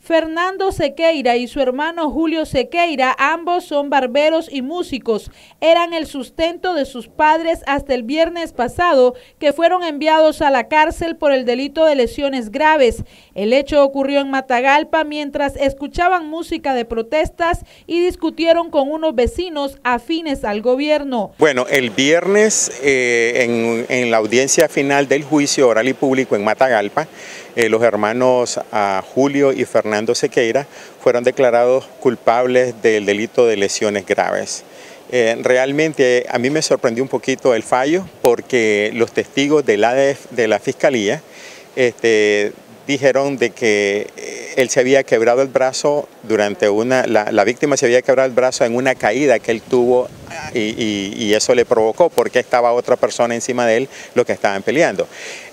Fernando Sequeira y su hermano Julio Sequeira, ambos son barberos y músicos, eran el sustento de sus padres hasta el viernes pasado, que fueron enviados a la cárcel por el delito de lesiones graves. El hecho ocurrió en Matagalpa mientras escuchaban música de protestas y discutieron con unos vecinos afines al gobierno. Bueno, el viernes eh, en, la audiencia final del juicio oral y público en Matagalpa, eh, los hermanos ah, Julio y Fernando Fernando Sequeira fueron declarados culpables del delito de lesiones graves. Eh, realmente a mí me sorprendió un poquito el fallo porque los testigos de la, de la Fiscalía este, dijeron de que él se había quebrado el brazo durante una, la, víctima se había quebrado el brazo en una caída que él tuvo y, eso le provocó porque estaba otra persona encima de él lo que estaban peleando.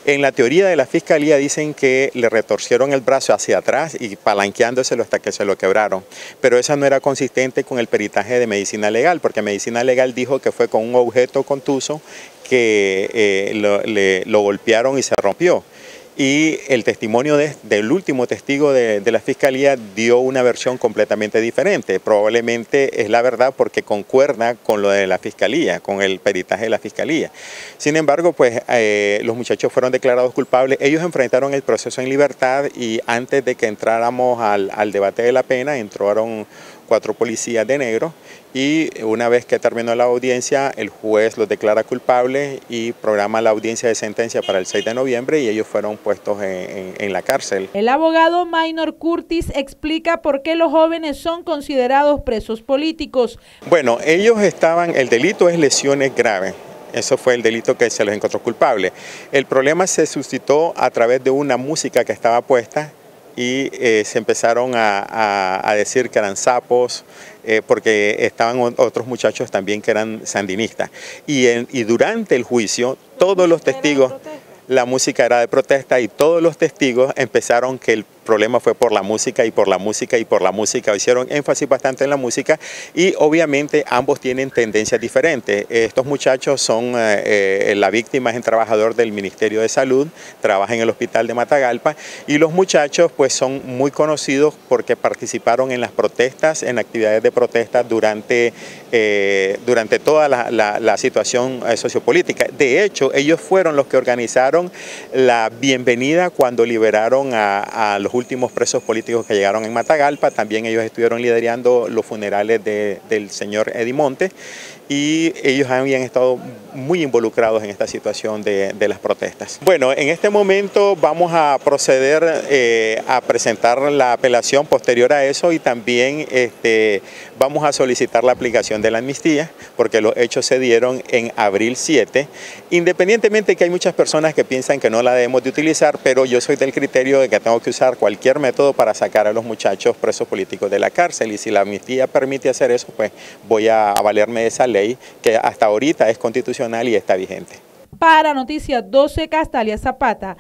En la teoría de la fiscalía dicen que le retorcieron el brazo hacia atrás y palanqueándoselo hasta que se lo quebraron, pero esa no era consistente con el peritaje de medicina legal, porque medicina legal dijo que fue con un objeto contuso que eh, lo golpearon y se rompió y el testimonio del último testigo de, la fiscalía dio una versión completamente diferente. Probablemente es la verdad porque concuerda con lo de la fiscalía, con el peritaje de la fiscalía. Sin embargo, pues eh, los muchachos fueron declarados culpables. Ellos enfrentaron el proceso en libertad y antes de que entráramos al, al debate de la pena, entraron cuatro policías de negro y una vez que terminó la audiencia, el juez los declara culpables y programa la audiencia de sentencia para el 6 de noviembre y ellos fueron puestos en, la cárcel. El abogado Minor Curtis explica por qué los jóvenes son considerados presos políticos. Bueno, ellos estaban, el delito es lesiones graves. Eso fue el delito que se les encontró culpable. El problema se suscitó a través de una música que estaba puesta y eh, se empezaron a, decir que eran sapos, eh, porque estaban otros muchachos también que eran sandinistas. Y, y durante el juicio, todos los testigos, la música era de protesta y todos los testigos empezaron que el problema fue por la música y por la música y por la música. Hicieron énfasis bastante en la música y obviamente ambos tienen tendencias diferentes. Estos muchachos son, eh, eh, la víctima es un trabajador del Ministerio de Salud, trabaja en el hospital de Matagalpa y los muchachos pues son muy conocidos porque participaron en las protestas, en actividades de protesta durante, eh, durante toda la, situación sociopolítica. De hecho, ellos fueron los que organizaron la bienvenida cuando liberaron a los últimos presos políticos que llegaron en Matagalpa. También ellos estuvieron liderando los funerales del señor Edimonte y ellos habían estado muy involucrados en esta situación de, las protestas. Bueno, en este momento vamos a proceder eh, a presentar la apelación posterior a eso y también este, vamos a solicitar la aplicación de la amnistía porque los hechos se dieron en abril 7, independientemente de que hay muchas personas que piensan que no la debemos de utilizar, pero yo soy del criterio de que tengo que usar cualquier método para sacar a los muchachos presos políticos de la cárcel y si la amnistía permite hacer eso, pues voy a valerme de esa ley que hasta ahorita es constitucional y está vigente. Para Noticias 12, Castalia Zapata.